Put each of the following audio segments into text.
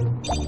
you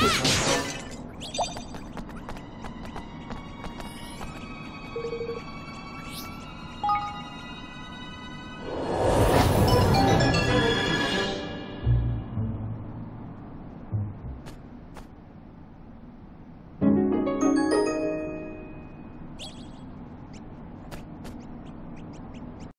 Thank you.